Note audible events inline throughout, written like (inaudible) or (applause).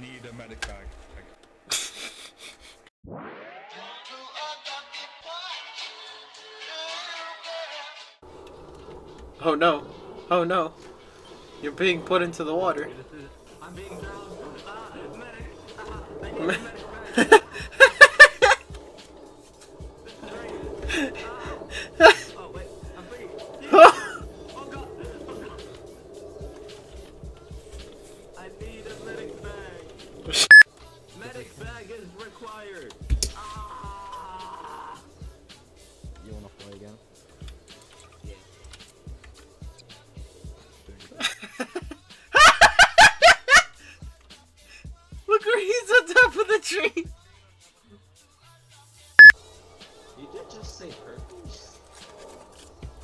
need a medic bag. Oh no. Oh no. You're being put into the water. (laughs) I'm being drowned. Ah, medic. Ah, (laughs)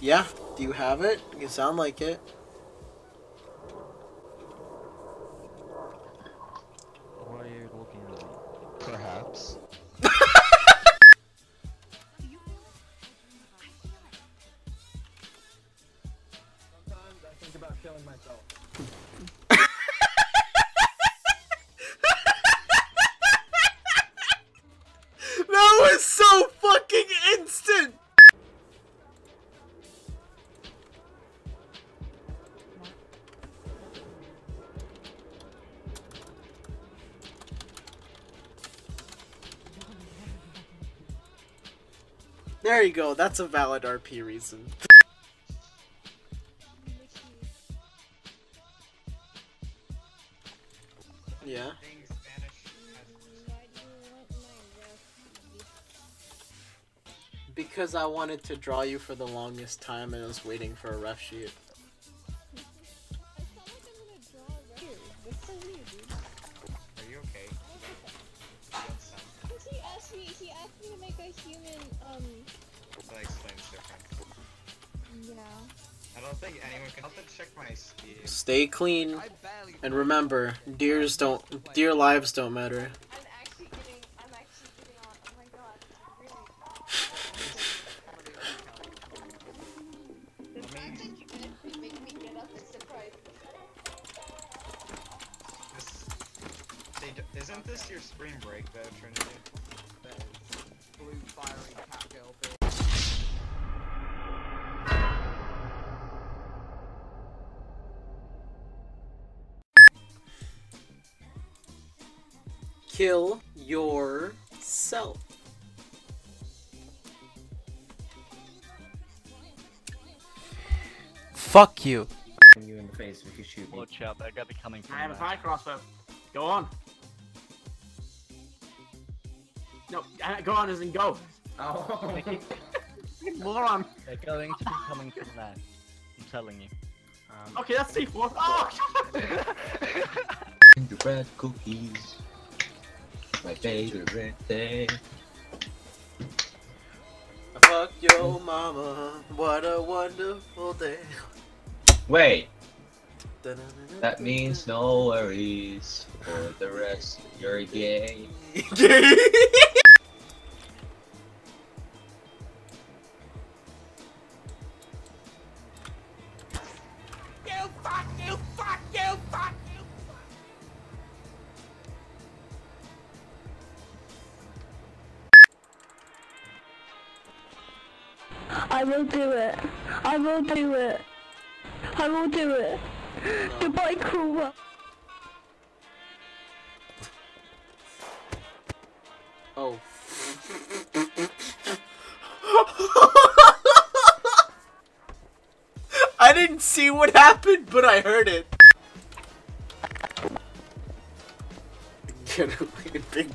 Yeah. Do you have it? You sound like it. Why are you looking at me? Perhaps. Sometimes (laughs) I think about killing myself. There you go. That's a valid RP reason. Yeah. Because I wanted to draw you for the longest time and I was waiting for a ref sheet. Are you okay? You don't sound. He asked me. He asked me to make a human. Um. That explains different. Yeah. I don't think anyone can. I'll have to check my Steam. Stay clean and remember, deers don't deer lives don't matter. I'm actually getting. I'm actually getting on. Oh my god. Really. The fact that you guys make me get up is surprising. This, they, d- isn't this your spring break though, Trinity? That is Blue fiery cocktail Kill yourself. Fuck you! you in the face if you shoot me. Watch out, they're gonna be coming from I have a there. fire crossbow. Go on. No, uh, go on isn't go. Oh. (laughs) Moron. They're going to be coming from there. I'm telling you. um, Okay, that's C4. Oh! (laughs) gingerbread cookies. My favorite thing. Fuck your mama. What a wonderful day. Wait, that means no worries for the rest of your (laughs) I will do it. I will do it. I will do it. Goodbye, Kuma. Oh. (laughs) I didn't see what happened, but I heard it. (laughs) Get away, big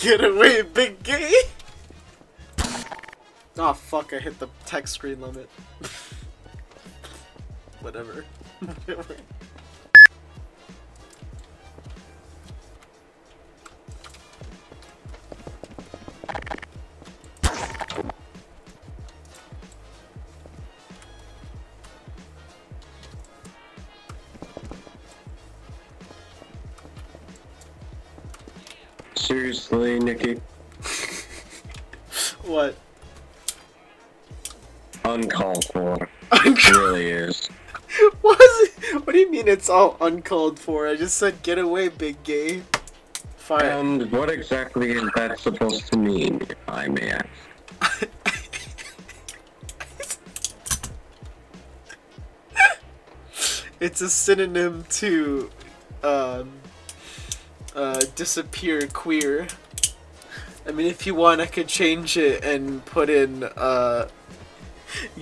Get away, big gay! Oh fuck, I hit the text screen limit. (laughs) Whatever. (laughs) Seriously, Nikki. (laughs) What? uncalled for. It really is. (laughs) what, is it? what do you mean it's all uncalled for? I just said get away, big gay. Fine. And what exactly is that supposed to mean, if I may ask? (laughs) it's a synonym to um uh disappear queer. I mean if you want I could change it and put in uh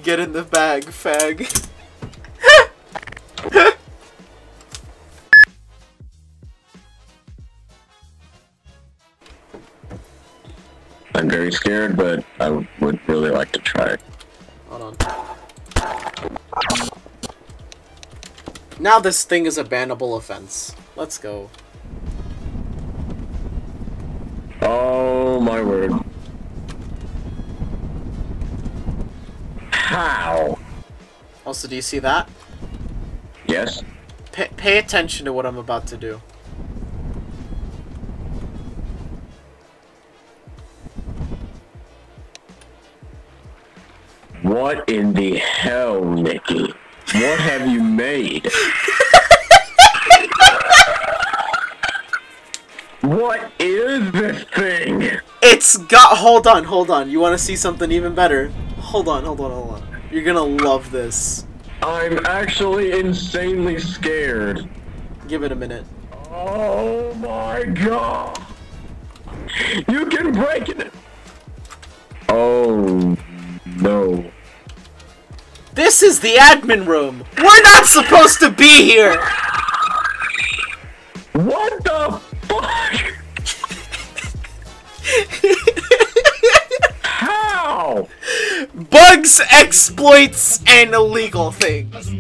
get in the bag, fag. I'm very scared, but I would really like to try it. Hold on. Now this thing is a bannable offense. Let's go. My word. How? Also, do you see that? Yes? Pay, pay attention to what I'm about to do. What in the hell, Nikki? What have you made? (laughs) what is this thing? It's got. Hold on, hold on. You want to see something even better? Hold on, hold on, hold on. You're gonna love this. I'm actually insanely scared. Give it a minute. Oh my god! You can break it! Oh no. This is the admin room. We're not supposed to be here. What the drugs, exploits, and illegal things.